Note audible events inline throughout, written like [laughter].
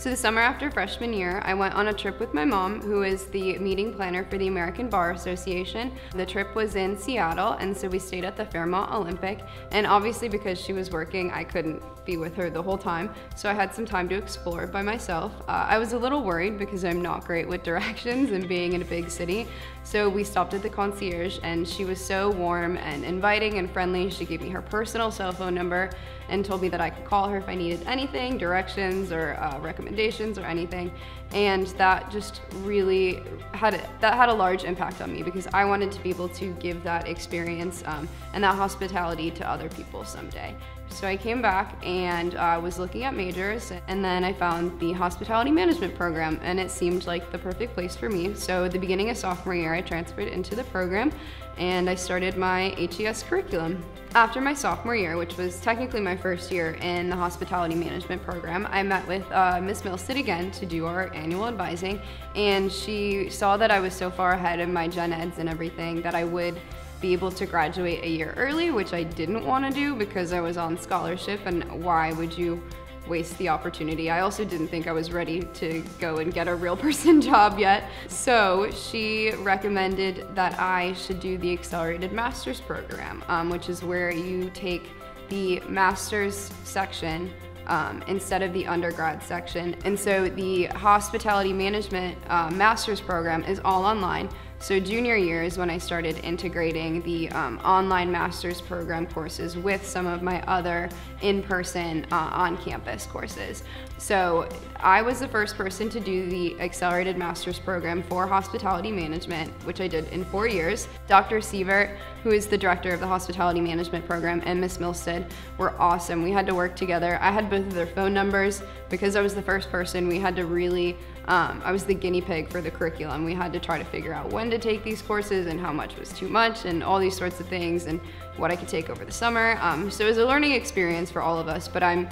So the summer after freshman year, I went on a trip with my mom, who is the meeting planner for the American Bar Association. The trip was in Seattle, and so we stayed at the Fairmont Olympic. And obviously because she was working, I couldn't be with her the whole time, so I had some time to explore by myself. Uh, I was a little worried because I'm not great with directions and being in a big city, so we stopped at the concierge and she was so warm and inviting and friendly. She gave me her personal cell phone number and told me that I could call her if I needed anything, directions or uh, recommendations or anything. And that just really had, a, that had a large impact on me because I wanted to be able to give that experience um, and that hospitality to other people someday. So I came back and uh, was looking at majors and then I found the hospitality management program and it seemed like the perfect place for me. So at the beginning of sophomore year, I transferred into the program and I started my HES curriculum. After my sophomore year, which was technically my first year in the hospitality management program, I met with uh, Miss Milstead again to do our annual advising, and she saw that I was so far ahead of my gen eds and everything that I would be able to graduate a year early, which I didn't want to do because I was on scholarship, and why would you waste the opportunity. I also didn't think I was ready to go and get a real [laughs] person job yet. So she recommended that I should do the accelerated master's program, um, which is where you take the master's section um, instead of the undergrad section. And so the hospitality management uh, master's program is all online. So junior year is when I started integrating the um, online master's program courses with some of my other in-person uh, on-campus courses. So I was the first person to do the accelerated master's program for hospitality management, which I did in four years. Dr. Sievert, who is the director of the hospitality management program, and Miss Milstead were awesome. We had to work together. I had both of their phone numbers because I was the first person. We had to really um, I was the guinea pig for the curriculum. We had to try to figure out when to take these courses and how much was too much and all these sorts of things and what I could take over the summer. Um, so it was a learning experience for all of us, but I'm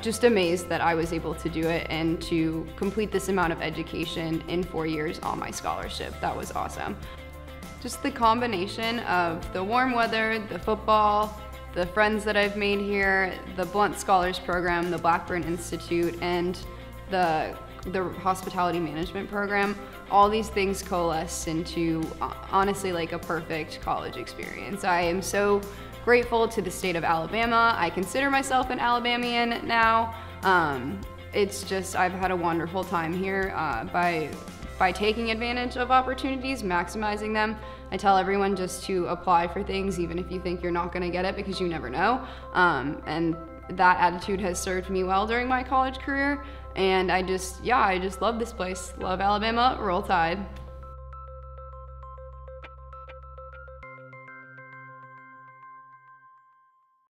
just amazed that I was able to do it and to complete this amount of education in four years on my scholarship. That was awesome. Just the combination of the warm weather, the football, the friends that I've made here, the Blount Scholars Program, the Blackburn Institute, and the the hospitality management program, all these things coalesce into uh, honestly like a perfect college experience. I am so grateful to the state of Alabama. I consider myself an Alabamian now. Um, it's just, I've had a wonderful time here uh, by, by taking advantage of opportunities, maximizing them. I tell everyone just to apply for things even if you think you're not gonna get it because you never know. Um, and that attitude has served me well during my college career. And I just, yeah, I just love this place. Love Alabama, roll tide.